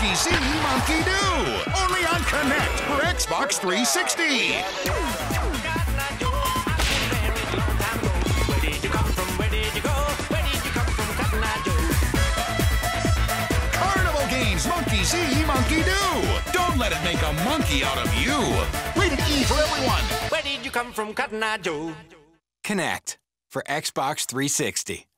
Monkey See, Monkey Do. Only on Kinect for Xbox 360. Carnival Games Monkey See, Monkey Do. Don't let it make a monkey out of you. Rated E for everyone. Where did you come from, Cotton Eye Joe? Kinect for Xbox 360.